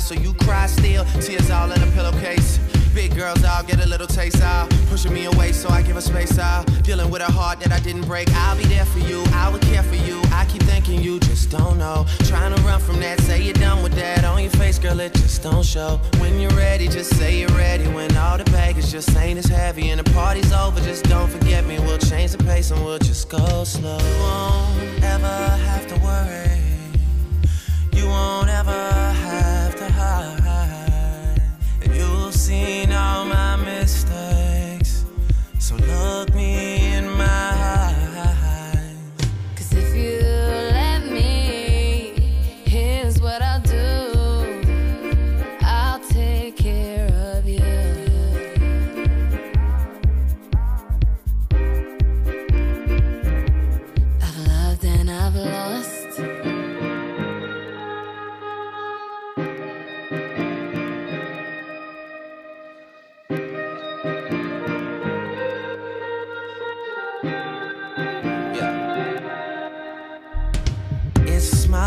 so you cry still. Tears all in a pillowcase. Big girls all get a little taste out. Pushing me away so I give her space out. Dealing with a heart that I didn't break. I'll be there for you, I would care for you. I keep thinking you just don't know. Trying to run from that, say you're done with that. On your face, girl, it just don't show. When you're ready, just say you're ready. When all the baggage just ain't as heavy and the party's over, just don't forget me. We'll change the pace and we'll just go slow. You won't ever have to worry. You won't ever seen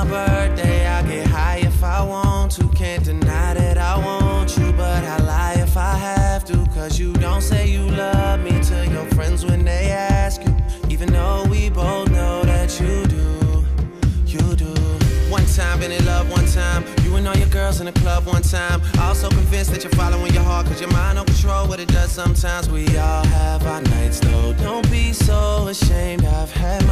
birthday, I get high if I want to. Can't deny that I want you, but I lie if I have to. Cause you don't say you love me to your friends when they ask you. Even though we both know that you do, you do. One time, been in love one time. You and all your girls in the club one time. Also convinced that you're following your heart, cause your mind don't control what it does sometimes. We all have our nights though. Don't be so ashamed. I've had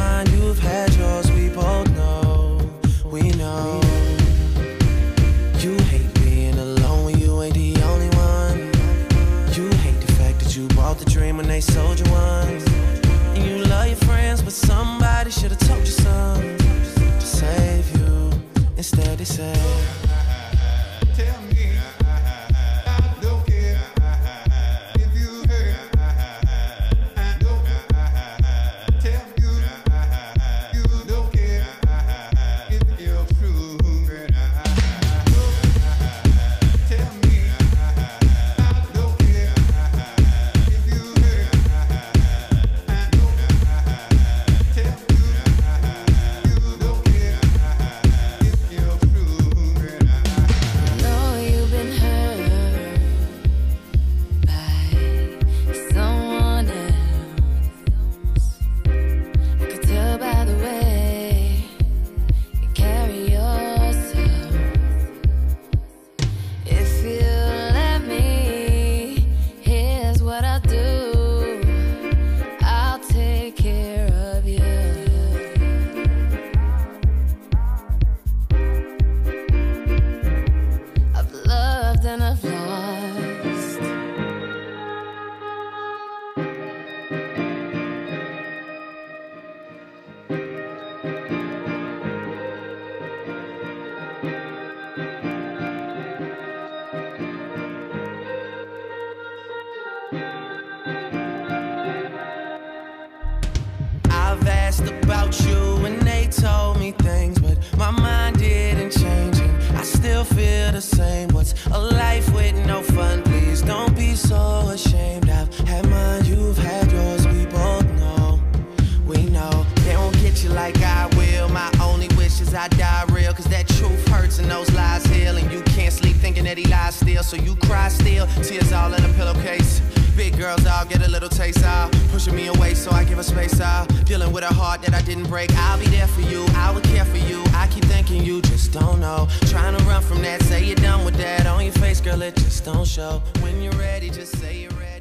asked about you and they told me things, but my mind didn't change. And I still feel the same. What's a life with no fun? Please don't be so ashamed. I've had mine, you've had yours. We both know, we know. They won't get you like I will. My only wish is I die real, cause that truth hurts and those lies heal. And you can't sleep thinking that he lies still, so you cry still. Tears all in a pillowcase. Big girls all get a little taste out. Pushing me away so I give her space out. Dealing with a heart that I didn't break. I'll be there for you, I will care for you. I keep thinking you just don't know. Trying to run from that, say you're done with that. On your face, girl, it just don't show. When you're ready, just say you're ready.